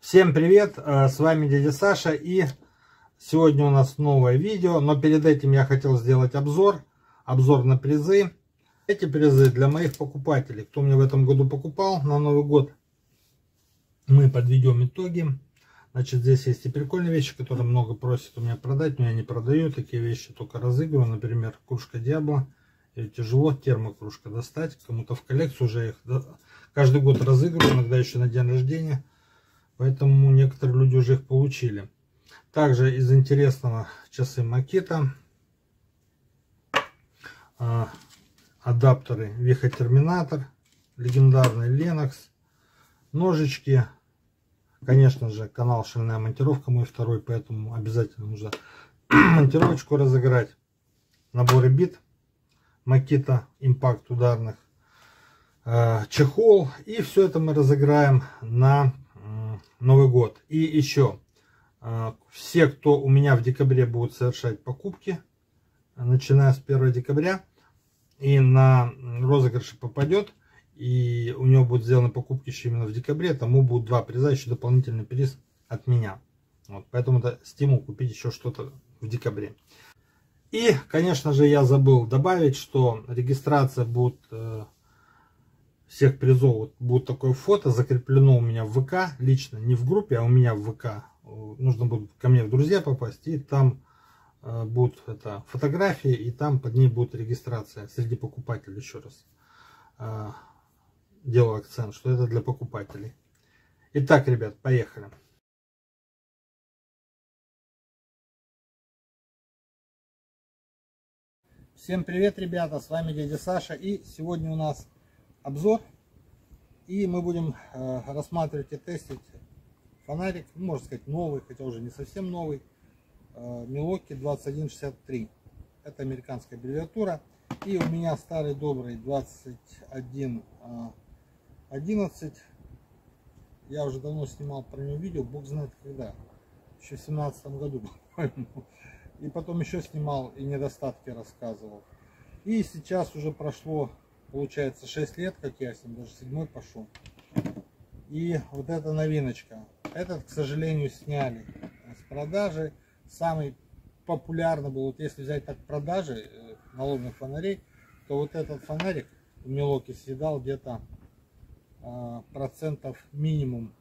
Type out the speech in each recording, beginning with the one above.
Всем привет, э, с вами дядя Саша и сегодня у нас новое видео, но перед этим я хотел сделать обзор, обзор на призы. Эти призы для моих покупателей, кто мне в этом году покупал на Новый год, мы подведем итоги. Значит, здесь есть и прикольные вещи, которые много просят у меня продать, но я не продаю такие вещи, только разыгрываю, например, кружка Диабло. И тяжело термокружка достать, кому-то в коллекцию уже их каждый год разыгрываю, иногда еще на день рождения. Поэтому некоторые люди уже их получили. Также из интересного часы Макита. Адаптеры Виха Терминатор. Легендарный Lennox. Ножички. Конечно же, канал Шальная монтировка мой второй, поэтому обязательно нужно монтировочку разыграть. Наборы бит. Макита Импакт ударных. А, чехол. И все это мы разыграем на Новый год. И еще, а, все, кто у меня в декабре будут совершать покупки, начиная с 1 декабря, и на розыгрыши попадет, и у него будут сделаны покупки еще именно в декабре, тому будут два приза, еще дополнительный приз от меня. Вот, поэтому это стимул купить еще что-то в декабре. И, конечно же, я забыл добавить, что регистрация будет э, всех призов вот будет такое фото закреплено у меня в ВК лично не в группе а у меня в ВК нужно будет ко мне в друзья попасть и там э, будут это фотографии и там под ней будет регистрация среди покупателей еще раз э, делаю акцент что это для покупателей итак ребят поехали Всем привет, ребята! С вами дядя Саша. И сегодня у нас обзор. И мы будем э, рассматривать и тестить фонарик, ну, можно сказать новый, хотя уже не совсем новый, э, Milwaukee 2163. Это американская аббревиатура. И у меня старый добрый 2111. Э, Я уже давно снимал про него видео, бог знает когда. Еще в 17 году. И потом еще снимал и недостатки рассказывал. И сейчас уже прошло получается 6 лет, как я с ним, даже седьмой пошел. И вот эта новиночка. Этот, к сожалению, сняли с продажи. Самый популярный был, вот если взять так продажи э, налобных фонарей, то вот этот фонарик в Милоке съедал где-то э, процентов минимум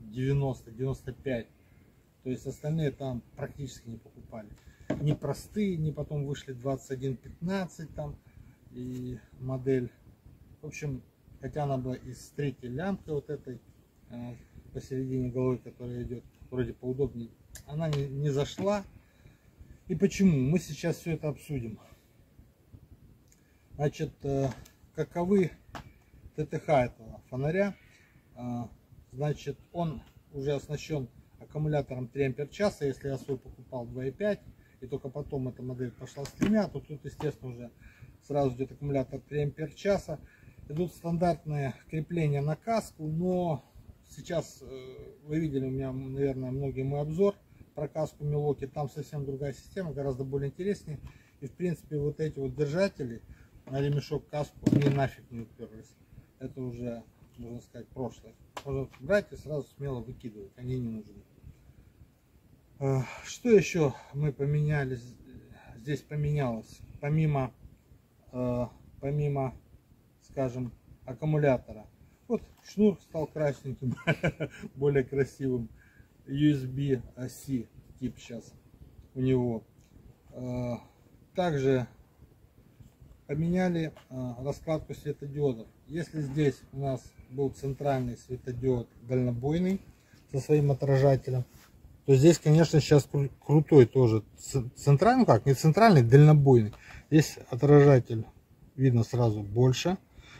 90-95. То есть остальные там практически не покупали. Не простые, не потом вышли 21-15 там и модель. В общем, хотя она была из третьей лямки вот этой э, посередине головы, которая идет вроде поудобнее, она не, не зашла. И почему? Мы сейчас все это обсудим. Значит, э, каковы ТТХ этого фонаря? Э, значит, он уже оснащен аккумулятором 3 ампер часа. Если я свой покупал 2,5 и только потом эта модель пошла с тремя, то тут, естественно, уже сразу идет аккумулятор 3 ампер часа. Идут стандартные крепления на каску, но сейчас э, вы видели у меня, наверное, многие мой обзор про каску Милоки. Там совсем другая система, гораздо более интереснее. И в принципе вот эти вот держатели на ремешок каску, они нафиг не уперлись. Это уже, можно сказать, прошлое. Можно брать и сразу смело выкидывать, они не нужны. Э, что еще мы поменяли, здесь поменялось? Помимо Э, помимо, скажем, аккумулятора. Вот шнур стал красненьким, более красивым. USB-C тип сейчас у него. Э, также поменяли э, раскладку светодиодов. Если здесь у нас был центральный светодиод дальнобойный со своим отражателем, то здесь, конечно, сейчас крутой тоже центральный, ну как, не центральный, дальнобойный. Здесь отражатель видно сразу больше.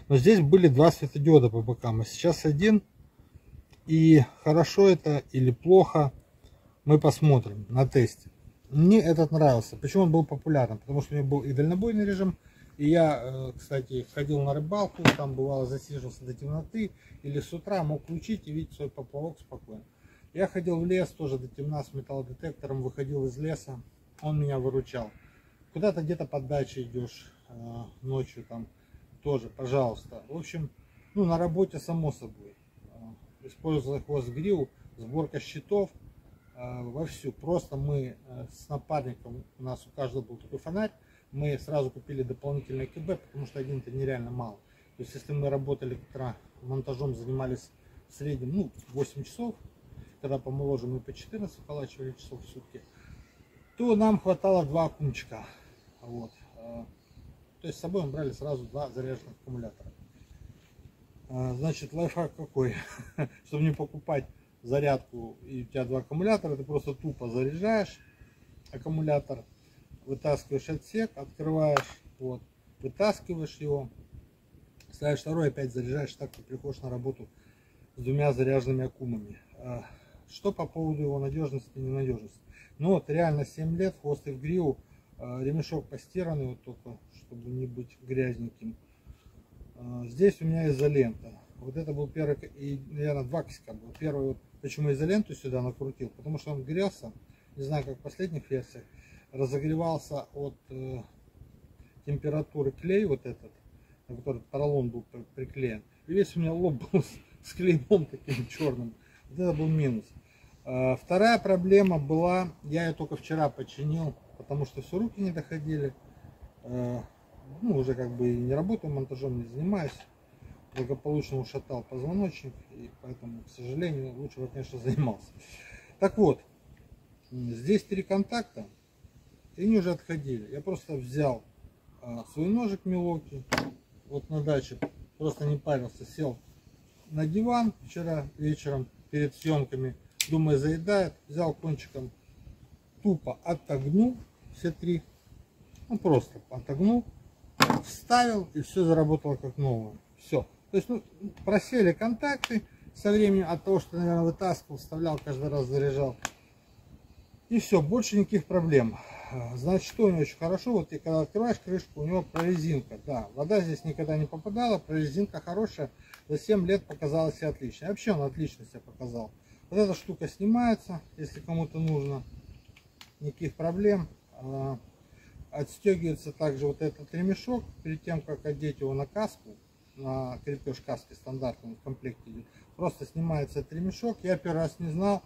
Но здесь были два светодиода по бокам, а сейчас один. И хорошо это или плохо, мы посмотрим на тесте. Мне этот нравился. Почему он был популярным? Потому что у него был и дальнобойный режим. И я, э, кстати, ходил на рыбалку, там бывало засиживался до темноты. Или с утра мог включить и видеть свой поплавок спокойно. Я ходил в лес тоже до темна с металлодетектором, выходил из леса. Он меня выручал куда-то где-то под дачей идешь э, ночью там тоже, пожалуйста. В общем, ну на работе само собой. Э, используя хвост грил, сборка щитов, э, вовсю. Просто мы э, с напарником, у нас у каждого был такой фонарь, мы сразу купили дополнительный КБ, потому что один-то нереально мало. То есть если мы работали монтажом, занимались в среднем ну, 8 часов, когда помоложе мы по 14 вколачивали часов в сутки, то нам хватало два аккумчика. Вот. Э, то есть с собой мы брали сразу два заряженных аккумулятора. Э, значит, лайфхак какой? Чтобы не покупать зарядку и у тебя два аккумулятора, ты просто тупо заряжаешь аккумулятор, вытаскиваешь отсек, открываешь, вот, вытаскиваешь его, ставишь второй, опять заряжаешь, так ты приходишь на работу с двумя заряженными аккумами. Что по поводу его надежности и ненадежности? Ну вот реально 7 лет, хвост и в гриву, э, ремешок постиранный вот только, чтобы не быть грязненьким. Э, здесь у меня изолента. Вот это был первый, и, наверное, два косяка было. Первый, вот, почему изоленту сюда накрутил, потому что он грелся, не знаю, как в последних версиях, разогревался от э, температуры клей вот этот, на который поролон был приклеен. И весь у меня лоб был с, с клеймом таким черным. Вот это был минус. А, вторая проблема была, я ее только вчера починил, потому что все руки не доходили. А, ну, уже как бы не работаю монтажом, не занимаюсь. Благополучно ушатал позвоночник, и поэтому, к сожалению, лучше бы, конечно, занимался. Так вот, здесь три контакта, и они уже отходили. Я просто взял а, свой ножик Милоки, вот на даче, просто не парился, сел на диван вчера вечером перед съемками, думаю, заедает, взял кончиком, тупо отогнул все три, ну просто отогнул, вставил и все заработало как новое. Все. То есть ну, просели контакты со временем от того, что, наверное, вытаскивал, вставлял, каждый раз заряжал. И все, больше никаких проблем. Значит, что у него очень хорошо, вот и когда открываешь крышку, у него прорезинка. Да, вода здесь никогда не попадала, прорезинка хорошая, за 7 лет показалась себя отлично. вообще он отлично себя показал. Вот эта штука снимается, если кому-то нужно. Никаких проблем. А, отстегивается также вот этот ремешок перед тем, как одеть его на каску. На крепеж каски стандартный в комплекте. Просто снимается этот ремешок. Я первый раз не знал,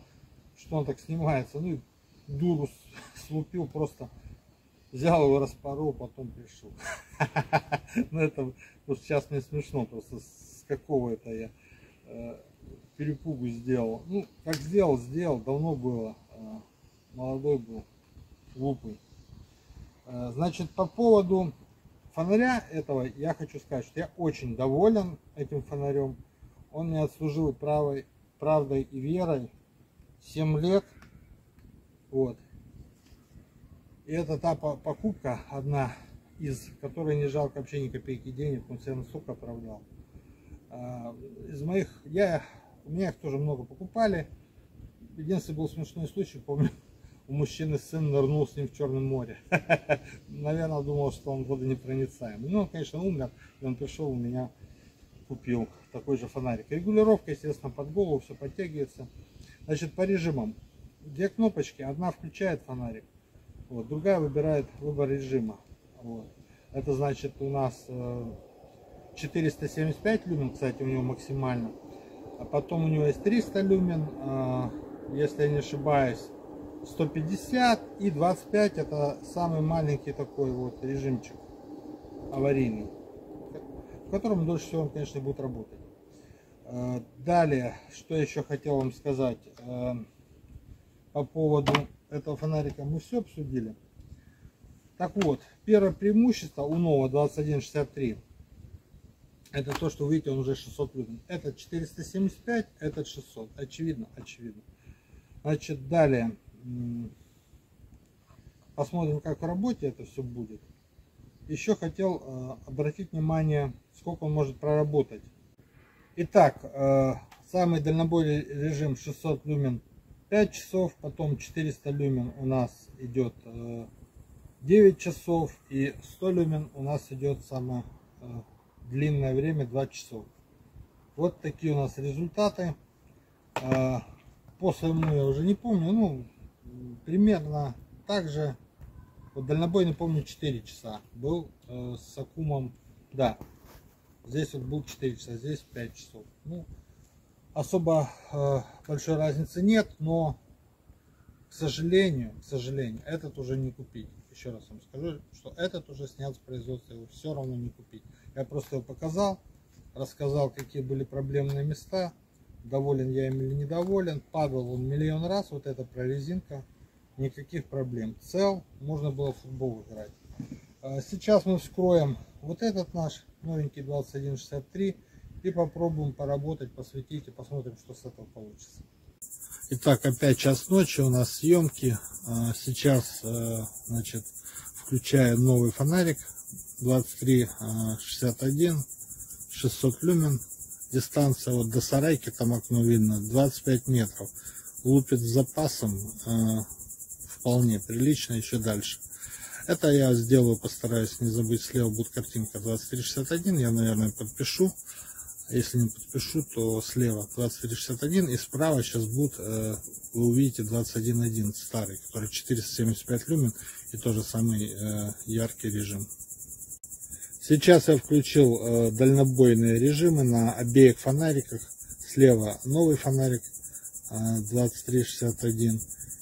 что он так снимается. Ну и дуру слупил, просто взял его, распорол, потом пришел. Ну это сейчас мне смешно, просто с какого это я э, перепугу сделал. Ну, как сделал, сделал, давно было. А, молодой был, глупый. А, значит, по поводу фонаря этого я хочу сказать, что я очень доволен этим фонарем. Он мне отслужил правой, правдой и верой 7 лет. Вот. И это та покупка, одна из которой не жалко вообще ни копейки денег, он себя настолько оправдал. А, из моих, я у меня их тоже много покупали. Единственный был смешной случай, помню, у мужчины сын нырнул с ним в Черном море. Наверное, думал, что он водонепроницаемый. Ну, он, конечно, умер, и он пришел у меня, купил такой же фонарик. Регулировка, естественно, под голову, все подтягивается. Значит, по режимам. Две кнопочки, одна включает фонарик, вот, другая выбирает выбор режима. Вот. Это значит у нас 475 э, люмен, кстати, у него максимально. А потом у него есть 300 люмен, а, если я не ошибаюсь, 150 и 25 это самый маленький такой вот режимчик аварийный, в котором дольше всего он, конечно, будет работать. А, далее, что еще хотел вам сказать а, по поводу этого фонарика, мы все обсудили. Так вот, первое преимущество у нового 2163 это то, что видите, он уже 600 люмен. Этот 475, этот 600. Очевидно, очевидно. Значит, далее. Посмотрим, как в работе это все будет. Еще хотел э, обратить внимание, сколько он может проработать. Итак, э, самый дальнобойный режим 600 люмен 5 часов, потом 400 люмен у нас идет э, 9 часов и 100 люмен у нас идет самое э, длинное время 2 часов. Вот такие у нас результаты. А, по своему я уже не помню, ну, примерно так же. Вот дальнобойный помню 4 часа. Был э, с Акумом, да, здесь вот был 4 часа, здесь 5 часов. Ну, особо э, большой разницы нет, но, к сожалению, к сожалению, этот уже не купить. Еще раз вам скажу, что этот уже снят с производства, его все равно не купить. Я просто его показал, рассказал, какие были проблемные места, доволен я им или недоволен. Падал он миллион раз, вот эта прорезинка, никаких проблем. Цел, можно было в футбол играть. А сейчас мы вскроем вот этот наш новенький 2163 и попробуем поработать, посветить и посмотрим, что с этого получится. Итак, опять час ночи у нас съемки. А, сейчас, э, значит, включаю новый фонарик 2361 600 люмен. Дистанция вот до сарайки, там окно видно, 25 метров. Лупит с запасом э, вполне прилично еще дальше. Это я сделаю, постараюсь не забыть, слева будет картинка 2361, я, наверное, подпишу. Если не подпишу, то слева 2361 и справа сейчас будет, э, вы увидите 2111 старый, который 475 люмен и тоже самый э, яркий режим. Сейчас я включил э, дальнобойные режимы на обеих фонариках. Слева новый фонарик 2361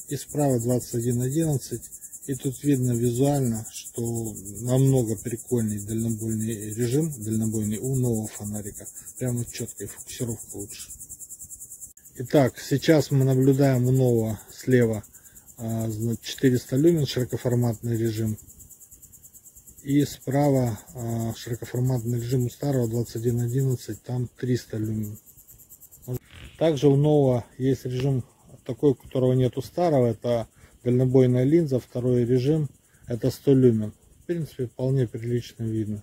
и справа 2111 и тут видно визуально, что намного прикольный дальнобойный режим, дальнобойный у нового фонарика. Прямо четкая фокусировка лучше. Итак, сейчас мы наблюдаем у нового слева 400 а, люмен широкоформатный режим. И справа а, широкоформатный режим у старого 2111, там 300 люмен. Также у нового есть режим такой, которого нет у старого, это дальнобойная линза, второй режим, это 100 люмен. В принципе, вполне прилично видно.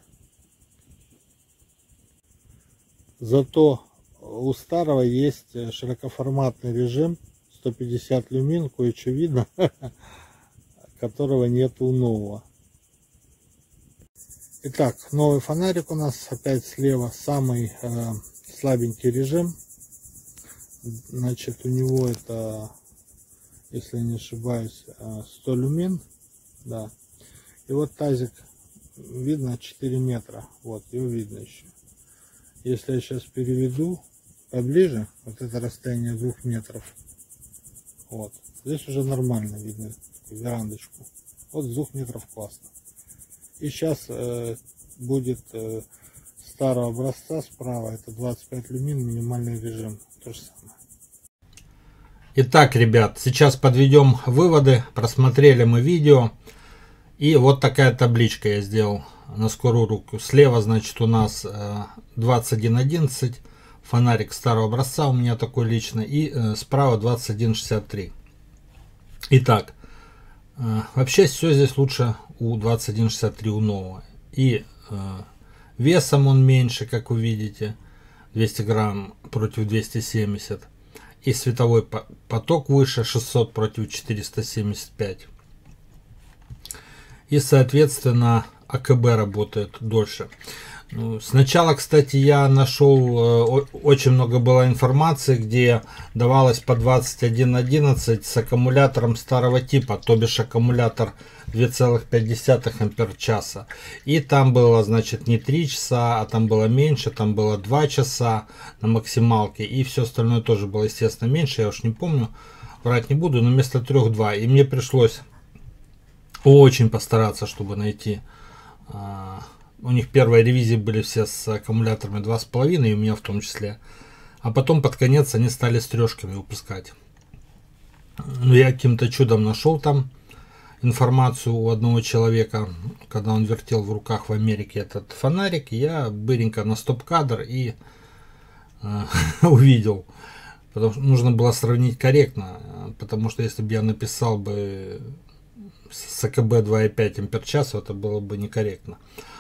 Зато у старого есть широкоформатный режим, 150 люмин, кое-что видно, которого нет у нового. Итак, новый фонарик у нас опять слева, самый э, слабенький режим. Значит, у него это если не ошибаюсь, 100 а, люмен, да. И вот тазик видно 4 метра, вот, его видно еще. Если я сейчас переведу поближе, вот это расстояние 2 метров, вот, здесь уже нормально видно верандочку. Вот с 2 метров классно. И сейчас э, будет э, старого образца справа, это 25 люмин, минимальный режим, то же самое. Итак, ребят, сейчас подведем выводы. Просмотрели мы видео. И вот такая табличка я сделал на скорую руку. Слева, значит, у нас 2111. Э, фонарик старого образца у меня такой лично. И э, справа 2163. Итак, э, вообще все здесь лучше у 2163 у нового. И весом он меньше, как вы видите. 200 грамм против 270 и световой поток выше 600 против 475. И соответственно АКБ работает дольше. Ну, сначала, кстати, я нашел, э, очень много было информации, где давалось по 21.11 с аккумулятором старого типа, то бишь аккумулятор 2,5 ампер часа. И там было, значит, не 3 часа, а там было меньше, там было 2 часа на максималке. И все остальное тоже было, естественно, меньше, я уж не помню, врать не буду, но вместо 3 2. И мне пришлось очень постараться, чтобы найти а, у них первые ревизии были все с аккумуляторами 2,5, и у меня в том числе. А потом под конец они стали с трешками выпускать. Ну, я каким-то чудом нашел там информацию у одного человека, когда он вертел в руках в Америке этот фонарик, я быренько на стоп-кадр и э, увидел. Потому что нужно было сравнить корректно, потому что если бы я написал бы с АКБ 2,5 ампер час, это было бы некорректно.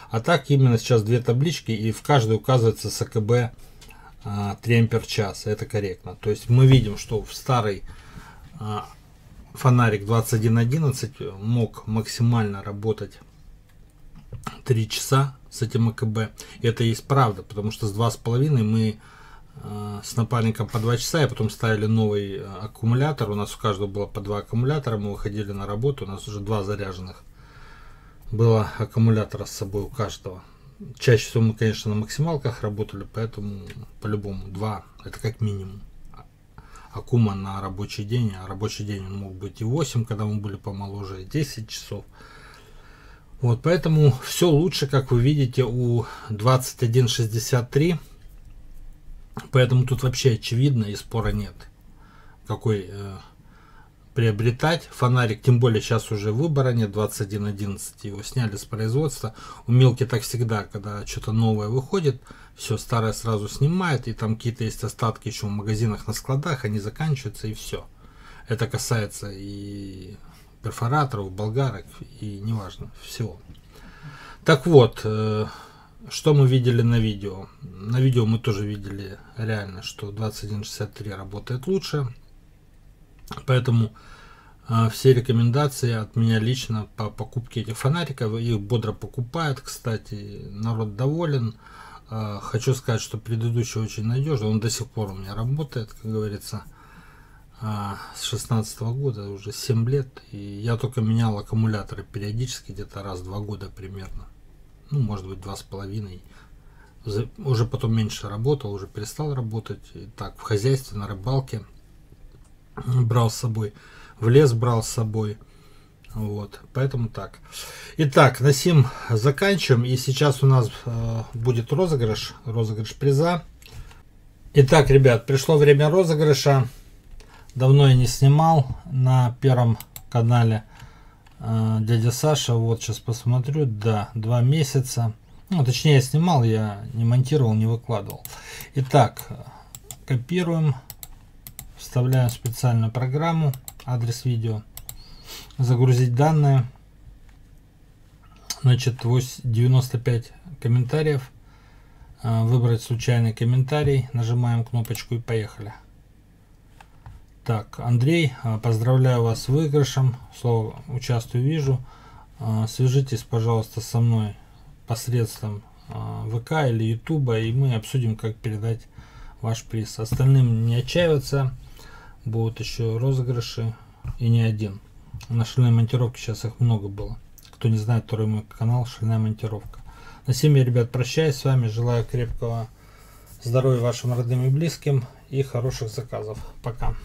А так именно сейчас две таблички и в каждой указывается с АКБ 3 ампер час. Это корректно. То есть мы видим, что в старый а, фонарик 2111 мог максимально работать 3 часа с этим АКБ. Это есть правда, потому что с 2,5 мы а, с напарником по 2 часа, и потом ставили новый а, аккумулятор. У нас у каждого было по 2 аккумулятора, мы выходили на работу, у нас уже два заряженных было аккумулятора с собой у каждого. чаще всего мы, конечно, на максималках работали, поэтому по-любому 2 это как минимум. Акума на рабочий день, а рабочий день он мог быть и 8, когда мы были помоложе, и 10 часов. Вот, поэтому все лучше, как вы видите, у 2163. Поэтому тут вообще очевидно и спора нет. Какой э, приобретать фонарик, тем более сейчас уже выбора нет, 21.11, его сняли с производства. У Милки так всегда, когда что-то новое выходит, все старое сразу снимает, и там какие-то есть остатки еще в магазинах на складах, они заканчиваются и все. Это касается и перфораторов, болгарок, и неважно, всего. Так вот, э, что мы видели на видео? На видео мы тоже видели реально, что 2163 работает лучше. Поэтому э, все рекомендации от меня лично по покупке этих фонариков. Их бодро покупают, кстати. Народ доволен. Э, хочу сказать, что предыдущий очень надежный. Он до сих пор у меня работает, как говорится. Э, с 16 года, уже 7 лет. И я только менял аккумуляторы периодически, где-то раз два года примерно. Ну, может быть, два с половиной уже потом меньше работал, уже перестал работать. И так, в хозяйстве, на рыбалке брал с собой, в лес брал с собой. Вот, поэтому так. Итак, на сим заканчиваем. И сейчас у нас э, будет розыгрыш, розыгрыш приза. Итак, ребят, пришло время розыгрыша. Давно я не снимал на первом канале дядя Саша. Вот сейчас посмотрю. Да, два месяца. Ну, точнее, я снимал, я не монтировал, не выкладывал. Итак, копируем Вставляем специальную программу, адрес видео. Загрузить данные. Значит, 95 комментариев. А, выбрать случайный комментарий. Нажимаем кнопочку и поехали. Так, Андрей, а, поздравляю вас с выигрышем. Слово участвую вижу. А, свяжитесь, пожалуйста, со мной посредством ВК или Ютуба, и мы обсудим, как передать ваш приз. Остальным не отчаиваться будут еще розыгрыши и не один. На шальной монтировке сейчас их много было. Кто не знает, второй мой канал Шальная монтировка. На всеми, ребят, прощаюсь с вами. Желаю крепкого здоровья вашим родным и близким и хороших заказов. Пока.